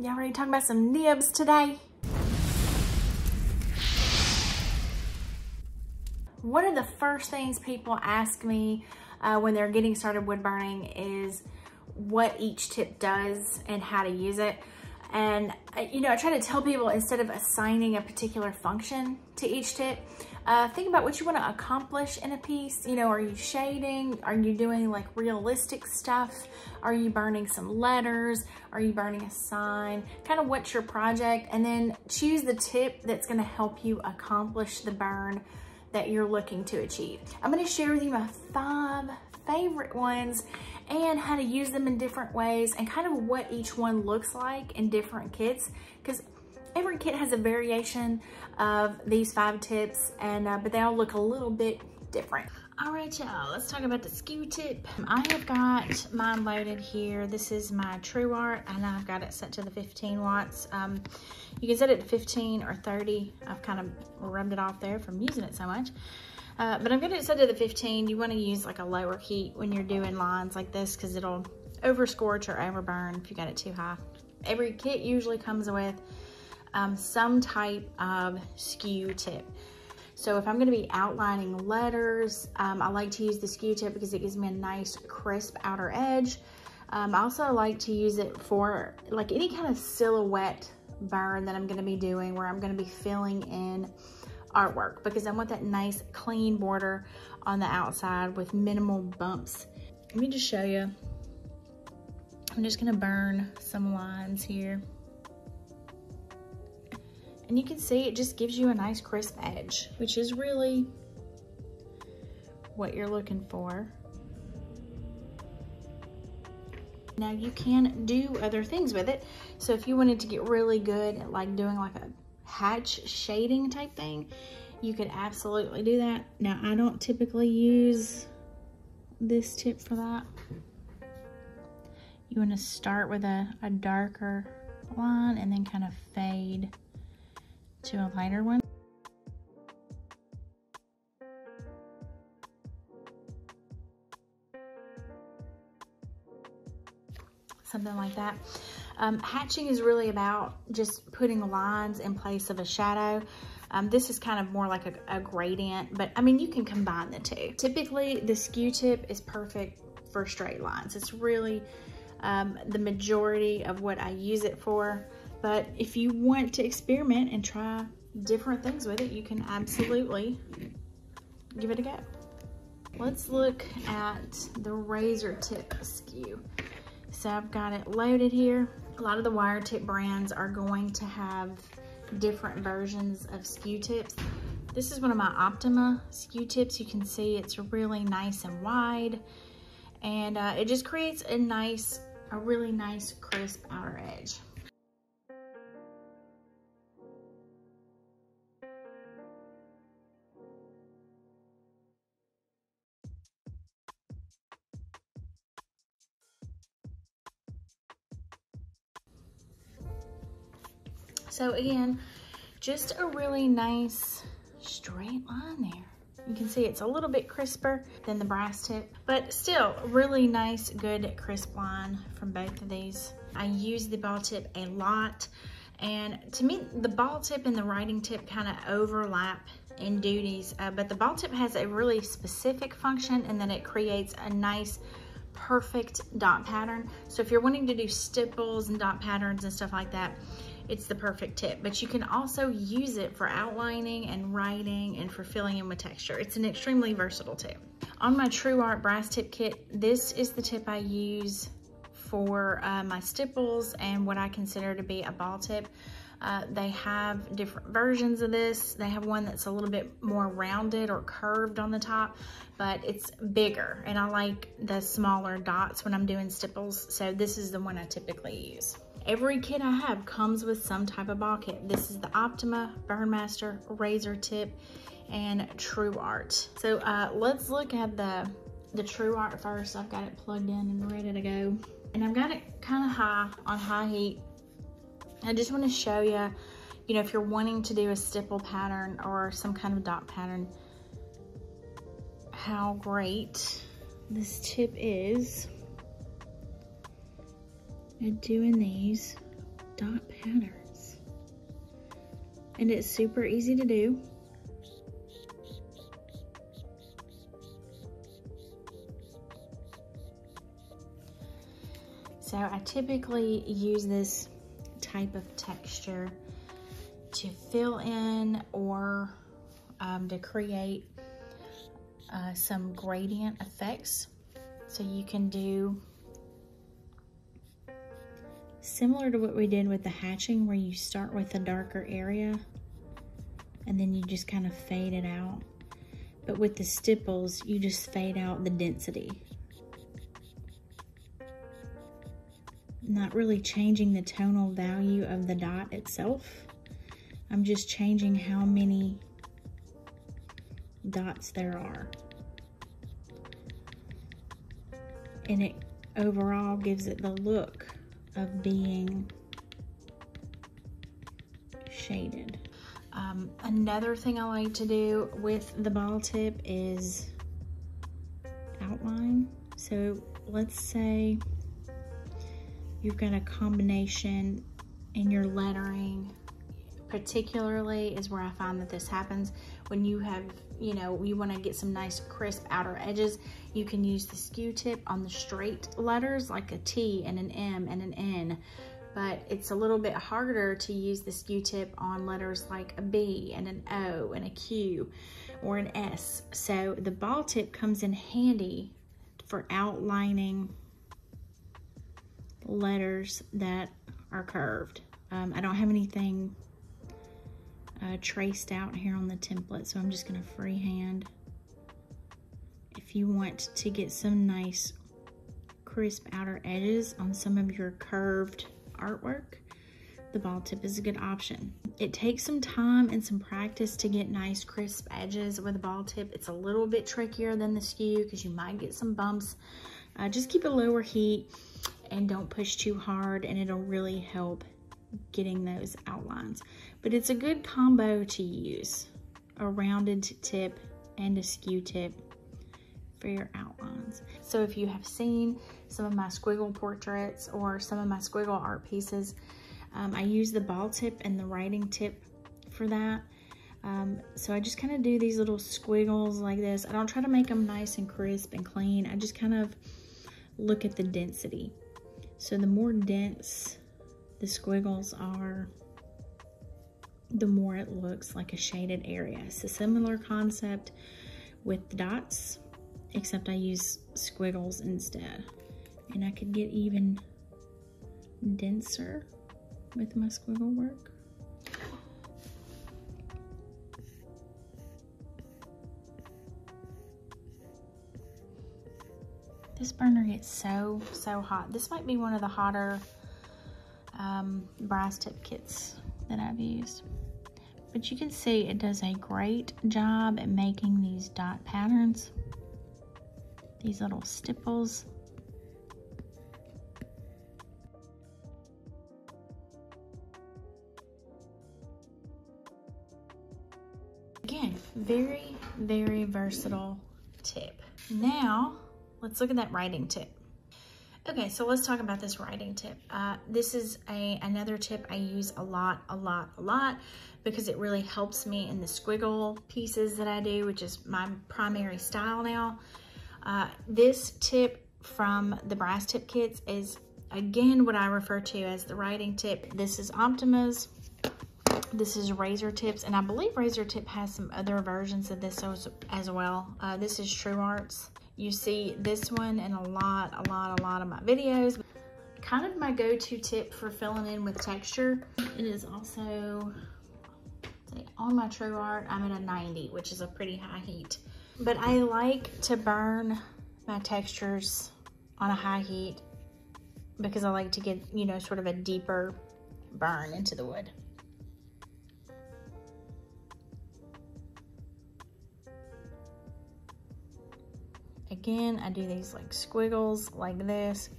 Y'all ready to talk about some nibs today? One of the first things people ask me uh, when they're getting started wood burning is what each tip does and how to use it. And, uh, you know, I try to tell people instead of assigning a particular function to each tip, uh, think about what you want to accomplish in a piece. You know, are you shading? Are you doing like realistic stuff? Are you burning some letters? Are you burning a sign? Kind of what's your project? And then choose the tip that's going to help you accomplish the burn that you're looking to achieve. I'm going to share with you my five favorite ones and how to use them in different ways and kind of what each one looks like in different kits because every kit has a variation of these five tips and uh, but they all look a little bit different. All right, y'all, let's talk about the skew tip. I have got mine loaded here. This is my TruArt, and I've got it set to the 15 watts. Um, you can set it to 15 or 30. I've kind of rubbed it off there from using it so much. Uh, but I'm gonna set it to the 15. You wanna use like a lower heat when you're doing lines like this because it'll over scorch or overburn if you got it too high. Every kit usually comes with um, some type of skew tip. So if I'm gonna be outlining letters, um, I like to use the skew tip because it gives me a nice crisp outer edge. Um, I also like to use it for like any kind of silhouette burn that I'm gonna be doing where I'm gonna be filling in artwork because I want that nice clean border on the outside with minimal bumps. Let me just show you. I'm just gonna burn some lines here. And you can see it just gives you a nice crisp edge, which is really what you're looking for. Now you can do other things with it. So if you wanted to get really good at like doing like a hatch shading type thing, you could absolutely do that. Now, I don't typically use this tip for that. You want to start with a, a darker line and then kind of fade to a lighter one. Something like that. Um, hatching is really about just putting lines in place of a shadow. Um, this is kind of more like a, a, gradient, but I mean, you can combine the two. Typically, the skew tip is perfect for straight lines. It's really um, the majority of what I use it for. But if you want to experiment and try different things with it, you can absolutely give it a go. Let's look at the RazerTip skew. So I've got it loaded here. A lot of the wire tip brands are going to have different versions of skew tips. This is one of my Optima skew tips. You can see it's really nice and wide and uh, it just creates a nice, a really nice crisp outer edge. So again, just a really nice straight line there. You can see it's a little bit crisper than the brass tip, but still really nice, good crisp line from both of these. I use the ball tip a lot. And to me, the ball tip and the writing tip kind of overlap in duties, uh, but the ball tip has a really specific function and then it creates a nice perfect dot pattern. So if you're wanting to do stipples and dot patterns and stuff like that, it's the perfect tip. But you can also use it for outlining and writing and for filling in with texture. It's an extremely versatile tip. On my TruArt brass tip kit, this is the tip I use for uh, my stipples and what I consider to be a ball tip. Uh, they have different versions of this. They have one that's a little bit more rounded or curved on the top, but it's bigger. And I like the smaller dots when I'm doing stipples. So this is the one I typically use. Every kit I have comes with some type of ball kit. This is the Optima, Burnmaster, RazerTip, and TruArt. So uh, let's look at the, the TruArt first. I've got it plugged in and ready to go. And I've got it kind of high, on high heat. I just want to show you, you know, if you're wanting to do a stipple pattern or some kind of dot pattern, how great this tip is at doing these. dot patterns. And it's super easy to do. So I typically use this type of texture to fill in or um, to create uh, some gradient effects. So you can do similar to what we did with the hatching where you start with a darker area and then you just kind of fade it out. But with the stipples, you just fade out the density. not really changing the tonal value of the dot itself. I'm just changing how many dots there are. And it overall gives it the look of being shaded. Um, another thing I like to do with the ball tip is outline. So let's say you've got a combination in your lettering particularly is where I find that this happens when you have, you know, you want to get some nice crisp outer edges. You can use the skew tip on the straight letters like a T and an M and an N, but it's a little bit harder to use the skew tip on letters like a B and an O and a Q or an S. So the ball tip comes in handy for outlining letters that are curved. Um, I don't have anything uh, traced out here on the template, so I'm just gonna freehand. If you want to get some nice crisp outer edges on some of your curved artwork, the ball tip is a good option. It takes some time and some practice to get nice crisp edges with a ball tip. It's a little bit trickier than the skew because you might get some bumps. Uh, just keep a lower heat and don't push too hard and it'll really help getting those outlines. But it's a good combo to use, a rounded tip and a skew tip for your outlines. So if you have seen some of my squiggle portraits or some of my squiggle art pieces, um, I use the ball tip and the writing tip for that. Um, so I just kind of do these little squiggles like this. I don't try to make them nice and crisp and clean. I just kind of look at the density. So the more dense the squiggles are, the more it looks like a shaded area. It's a similar concept with the dots, except I use squiggles instead. And I could get even denser with my squiggle work. This burner gets so, so hot. This might be one of the hotter um, brass tip kits that I've used. But you can see it does a great job at making these dot patterns. These little stipples. Again, very, very versatile tip. Now, let's look at that writing tip. Okay, so let's talk about this writing tip. Uh, this is a another tip I use a lot, a lot, a lot because it really helps me in the squiggle pieces that I do, which is my primary style now. Uh, this tip from the brass tip kits is again what I refer to as the writing tip. This is Optima's. This is RazerTip's, and I believe RazerTip has some other versions of this as, as well. Uh, this is TruArt's. You see this one in a lot, a lot, a lot of my videos. Kind of my go-to tip for filling in with texture. It is also, on my TruArt, I'm at a 90, which is a pretty high heat. But I like to burn my textures on a high heat because I like to get, you know, sort of a deeper burn into the wood. Again, I do these like squiggles like this.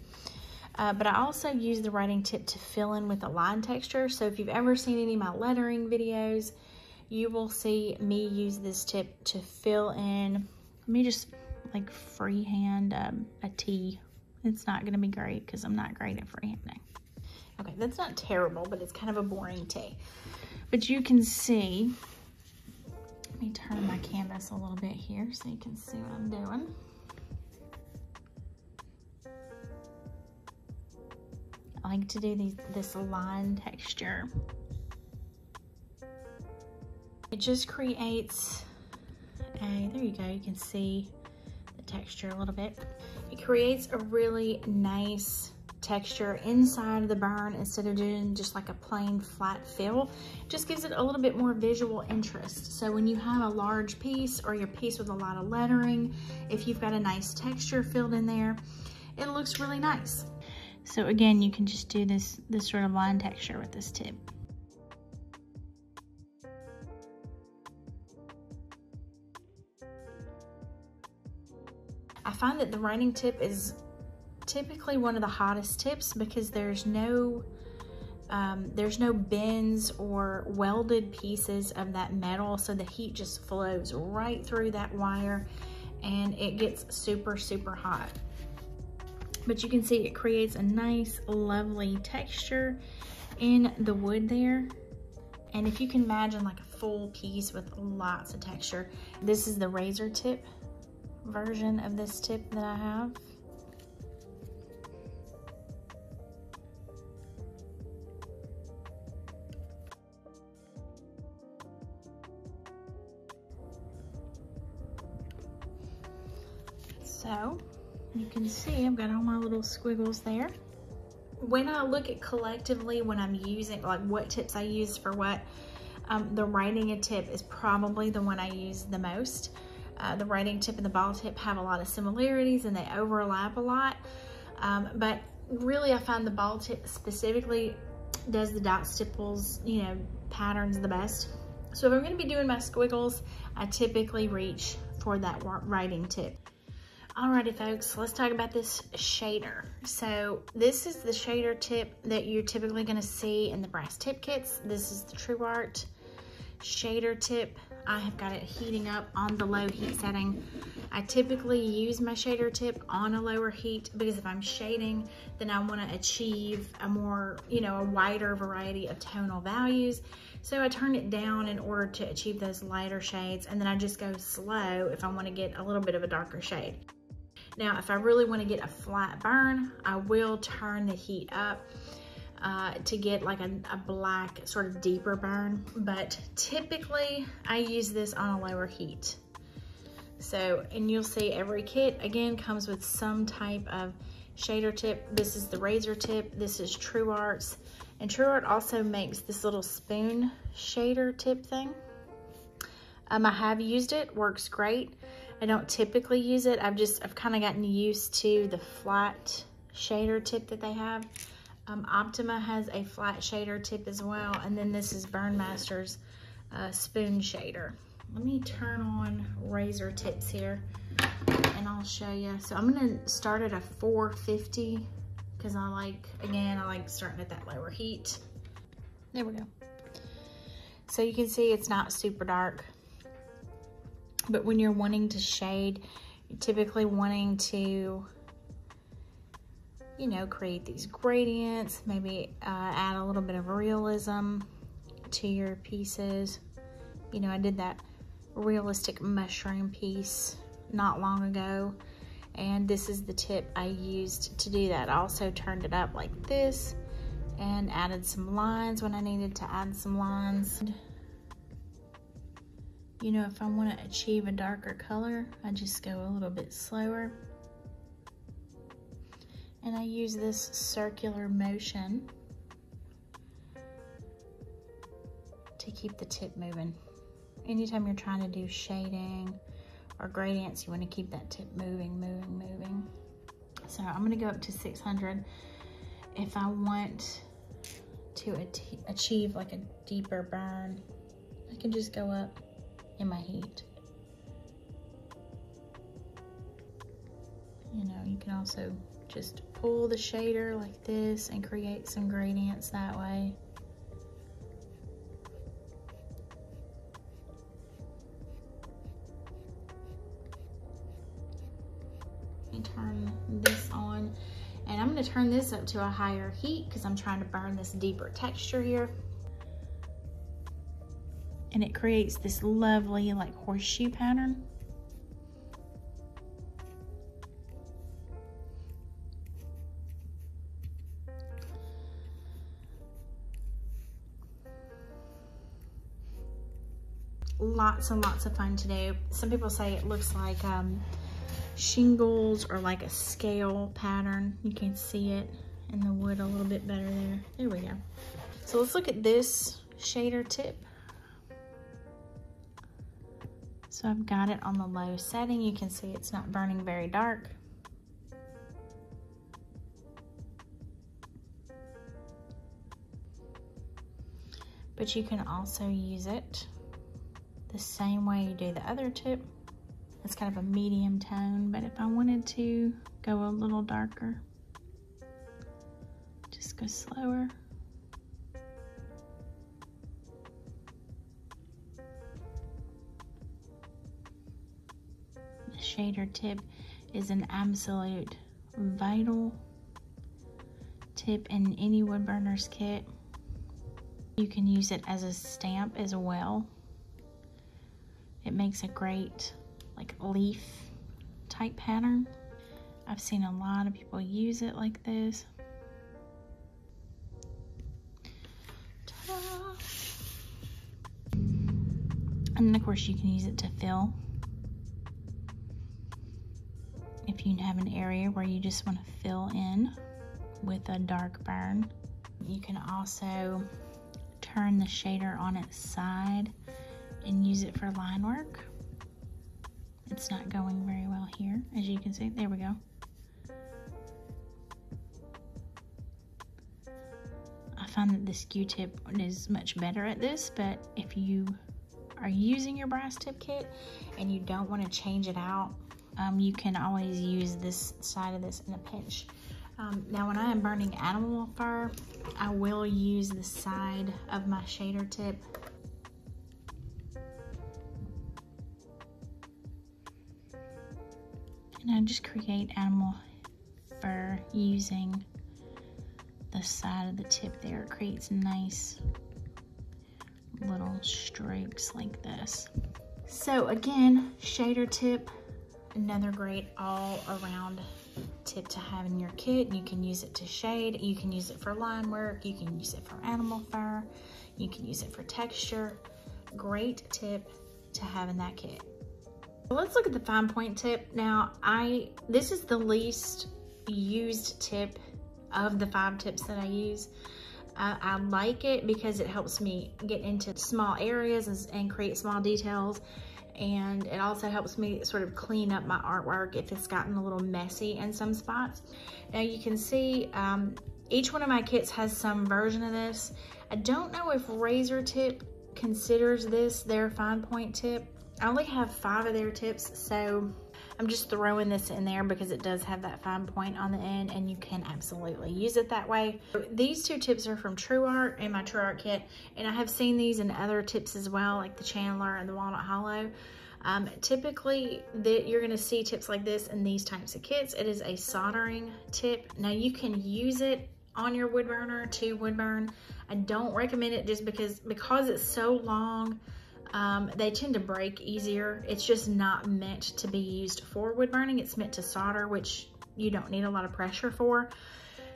Uh, but I also use the writing tip to fill in with a line texture. So if you've ever seen any of my lettering videos, you will see me use this tip to fill in. Let me just like freehand um, a T. It's not gonna be great because I'm not great at freehanding. Okay, That's not terrible, but it's kind of a boring T. But you can see, let me turn my canvas a little bit here so you can see what I'm doing. Like to do these, this line texture. It just creates a, there you go, you can see the texture a little bit. It creates a really nice texture inside of the burn instead of doing just like a plain flat fill. Just gives it a little bit more visual interest. So when you have a large piece or your piece with a lot of lettering, if you've got a nice texture filled in there, it looks really nice. So again, you can just do this, this sort of line texture with this tip. I find that the writing tip is typically one of the hottest tips because there's no um, there's no bends or welded pieces of that metal so the heat just flows right through that wire and it gets super super hot but you can see it creates a nice lovely texture in the wood there. And if you can imagine like a full piece with lots of texture this is the RazerTip version of this tip that I have. So you can see I've got all my little squiggles there. When I look at collectively when I'm using, like what tips I use for what, um, the writing a tip is probably the one I use the most. Uh, the writing tip and the ball tip have a lot of similarities and they overlap a lot. Um, but really I find the ball tip specifically does the dot stipples, you know, patterns the best. So if I'm gonna be doing my squiggles, I typically reach for that writing tip. Alrighty folks, let's talk about this shader. So this is the shader tip that you're typically gonna see in the brass tip kits. This is the TruArt shader tip. I have got it heating up on the low heat setting. I typically use my shader tip on a lower heat because if I'm shading, then I wanna achieve a more, you know, a wider variety of tonal values. So I turn it down in order to achieve those lighter shades and then I just go slow if I wanna get a little bit of a darker shade. Now, if I really wanna get a flat burn, I will turn the heat up uh, to get like a, a, black sort of deeper burn. But typically I use this on a lower heat. So, and you'll see every kit again comes with some type of shader tip. This is the RazerTip. This is TruArt's. And TruArt also makes this little spoon shader tip thing. Um, I have used it, works great. I don't typically use it. I've just, I've kind of gotten used to the flat shader tip that they have. Um, Optima has a flat shader tip as well. And then this is Burnmaster's uh, spoon shader. Let me turn on RazerTip's here and I'll show you. So I'm gonna start at a 450 because I like, again, I like starting at that lower heat. There we go. So you can see it's not super dark. But when you're wanting to shade, you're typically wanting to, you know, create these gradients, maybe uh, add a little bit of realism to your pieces. You know, I did that realistic mushroom piece not long ago. And this is the tip I used to do that. I also turned it up like this and added some lines when I needed to add some lines you know, if I want to achieve a darker color, I just go a little bit slower. And I use this circular motion to keep the tip moving. Anytime you're trying to do shading or gradients, you want to keep that tip moving, moving, moving. So I'm going to go up to 600 if I want to achieve like a deeper burn. I can just go up in my heat. You know, you can also just pull the shader like this and create some gradients that way. turn this on And I'm gonna turn this up to a higher heat because I'm trying to burn this deeper texture here. And it creates this lovely like horseshoe pattern. lots and lots of fun to do. Some people say it looks like um, shingles or like a scale pattern. You can see it in the wood a little bit better there. There we go. So let's look at this shader tip. So I've got it on the low setting. You can see it's not burning very dark. But you can also use it the same way you do the other tip. It's kind of a medium tone, but if I wanted to go a little darker, just go slower. Shader tip is an absolute vital tip in any woodburner's kit. You can use it as a stamp as well. It makes a great like leaf type pattern. I've seen a lot of people use it like this. And of course you can use it to fill. If you have an area where you just want to fill in with a dark burn. You can also turn the shader on its side and use it for line work. It's not going very well here, as you can see. There we go. I find that this skew tip is much better at this, but if you are using your brass tip kit and you don't want to change it out, um, you can always use this side of this in a pinch. Um, now when I am burning animal fur, I will use the side of my shader tip And I just create animal fur using the side of the tip there. It creates nice little streaks like this. So again, shader tip, another great all around tip to have in your kit. You can use it to shade, you can use it for line work, you can use it for animal fur, you can use it for texture. Great tip to have in that kit. Let's look at the fine point tip. Now, I this is the least used tip of the five tips that I use. Uh, I like it because it helps me get into small areas and, and, create small details. And it also helps me sort of clean up my artwork if it's gotten a little messy in some spots. Now you can see um, each one of my kits has some version of this. I don't know if RazerTip considers this their fine point tip. I only have five of their tips, so I'm just throwing this in there because it does have that fine point on the end and you can absolutely use it that way. These two tips are from TruArt in my TruArt kit and I have seen these in other tips as well like the Chandler and the Walnut Hollow. Um, typically that you're going to see tips like this in these types of kits. It is a soldering tip. Now you can use it on your wood burner to wood burn. I don't recommend it just because because it's so long um, they tend to break easier. It's just not meant to be used for wood burning. It's meant to solder, which you don't need a lot of pressure for.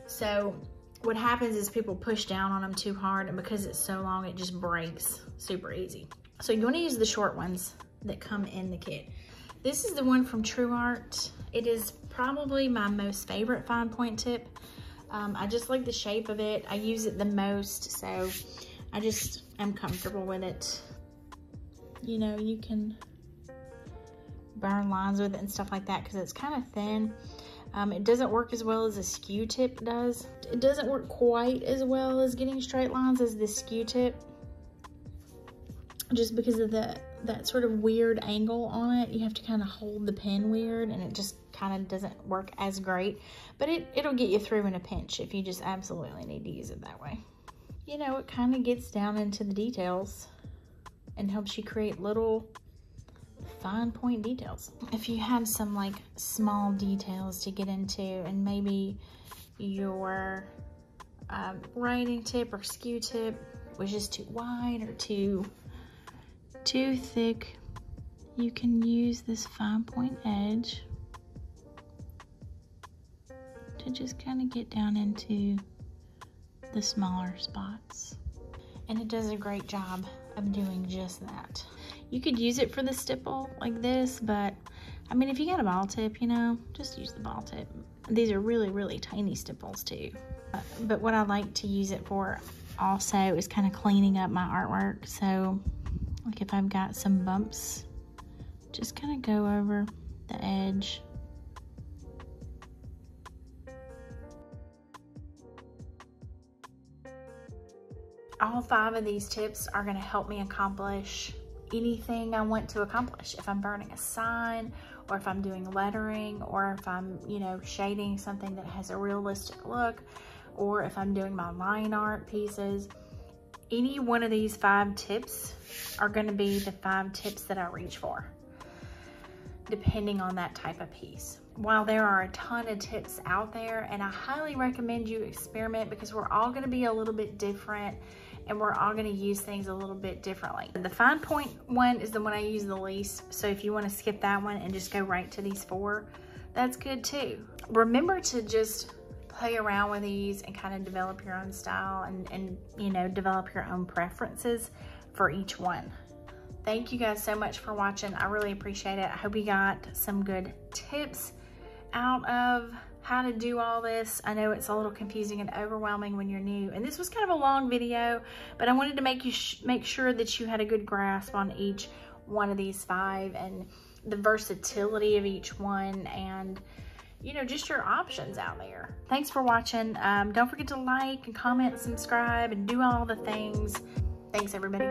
So what happens is people push down on them too hard and because it's so long, it just breaks super easy. So you wanna use the short ones that come in the kit. This is the one from TruArt. It is probably my most favorite fine point tip. Um, I just like the shape of it. I use it the most, so I just am comfortable with it you know, you can burn lines with it and stuff like that because it's kind of thin. Um, it doesn't work as well as a skew tip does. It doesn't work quite as well as getting straight lines as the skew tip. Just because of the that sort of weird angle on it. You have to kind of hold the pen weird and it just kind of doesn't work as great. But it, it'll get you through in a pinch if you just absolutely need to use it that way. You know, it kind of gets down into the details and helps you create little fine point details. If you have some like small details to get into and maybe your um, writing tip or skew tip was just too wide or too, too thick, you can use this fine point edge to just kind of get down into the smaller spots. And it does a great job of doing just that. You could use it for the stipple like this, but I mean, if you got a ball tip, you know, just use the ball tip. These are really, really tiny stipples too. But what I like to use it for also is kind of cleaning up my artwork. So like if I've got some bumps, just kind of go over the edge all five of these tips are gonna help me accomplish anything I want to accomplish. If I'm burning a sign, or if I'm doing lettering, or if I'm, you know, shading something that has a realistic look, or if I'm doing my line art pieces, any one of these five tips are gonna be the five tips that I reach for, depending on that type of piece. While there are a ton of tips out there, and I highly recommend you experiment because we're all gonna be a little bit different and we're all gonna use things a little bit differently. The fine point one is the one I use the least, so if you wanna skip that one and just go right to these four, that's good too. Remember to just play around with these and kind of develop your own style and, and you know, develop your own preferences for each one. Thank you guys so much for watching. I really appreciate it. I hope you got some good tips out of how to do all this. I know it's a little confusing and overwhelming when you're new. And this was kind of a long video, but I wanted to make you make sure that you had a good grasp on each one of these five and the versatility of each one and you know, just your options out there. Thanks for watching. Um, don't forget to like and comment, subscribe, and do all the things. Thanks, everybody.